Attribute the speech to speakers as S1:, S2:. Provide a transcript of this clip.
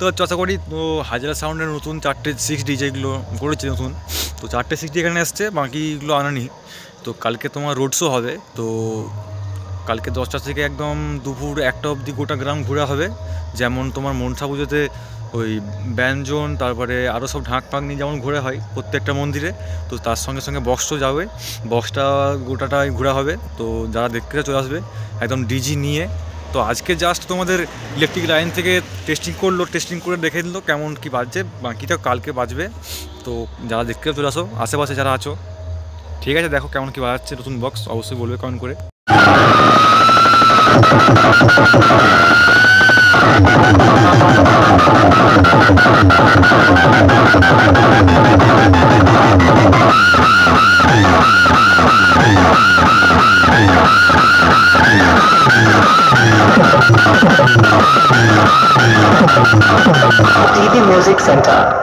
S1: পাচ্ছ আশা করি তো হাজারা সাউন্ডের নতুন চারটে সিক্স ডি যেগুলো করেছে নতুন, তো চারটে সিক্স এখানে আসছে, বাকিগুলো আনানি। তো কালকে তোমার রোড শো হবে, তো কালকে দশটা থেকে একদম দুপুর একটা অবধি গোটা গ্রাম ঘোরা হবে। যেমন তোমার মনসা পুজোতে ওই ব্যঞ্জন, তারপরে আরও সব ঢাক পাক নিয়ে যেমন ঘোরা হয় প্রত্যেকটা মন্দিরে, তো তার সঙ্গে সঙ্গে বক্সও যাবে। বক্সটা গোটাটাই ঘোরা হবে, তো যারা দেখতে চলে আসবে। একদম ডিজি নিয়ে তো আজকে জাস্ট তোমাদের ইলেকট্রিক লাইন থেকে টেস্টিং করল টেস্টিং করে দেখে দিল কেমন কি বাজছে বাকিটা কালকে বাজবে। তো যারা দেখতে চলে আসো, আশেপাশে যারা আছো, ঠিক আছে, দেখো কেমন কি বাজাচ্ছে নতুন বক্স অবশ্যই বলবে কমেন্ট করে।
S2: TV Music Center.